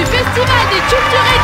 du Festival des Culturels